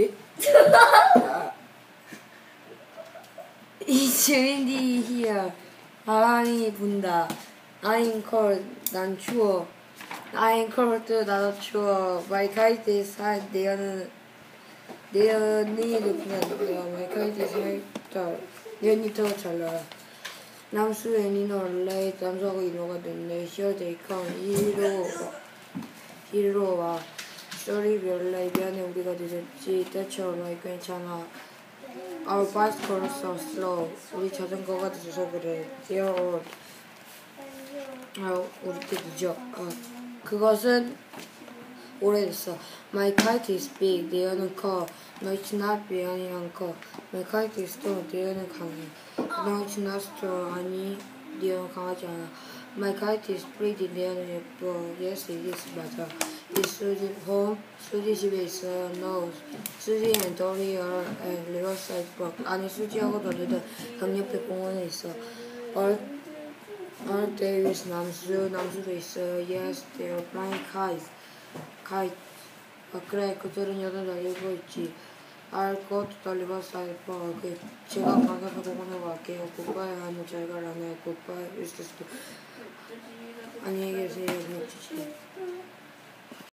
네? It's windy here. 바람이 분다. I'm cold. 난 추워. I'm cold. 나도 추워. My kite is high. 내 연은 내 연이 높은 내가 my kite is 살짝 내 연이 더잘 날아. 남수 애니는 원래 남수하고 이노가 됐네. Here they come. 이리로 와. 이리로 와. Sorry, 별래 미안해 우리가 늦었지. That's alright. 괜찮아. Our bicycle is so slow. 우리 자전거가 늦어서 그래. Dear old. 아, 우리 때 늦어. 아, 그것은 오래됐어. My kite is big. 내 연은 커. No, it's not. 아니란 커. My kite is strong. 내 연은 강해. No, it's not strong. 아니, 내 연은 강하지 않아. My kite is pretty. 내 연은 예뻐. Yes, it is. 맞아. Suzy home? 수지 집에 있어요. No. 수지 and Dory are at Riverside Park. 아니, 수지하고 도리도 강옆에 공원에 있어. Are, are there is 남수? 남수도 있어요. Yes, they are flying kites. Kite. 아, 그래, 그들은 여덟 날리고 있지. I'll go to the Riverside Park. 그, 제가 강옆에 공원에 갈게요. Goodbye, 하면 잘 가라네. Goodbye, is the 안녕히 계세요, 미치지.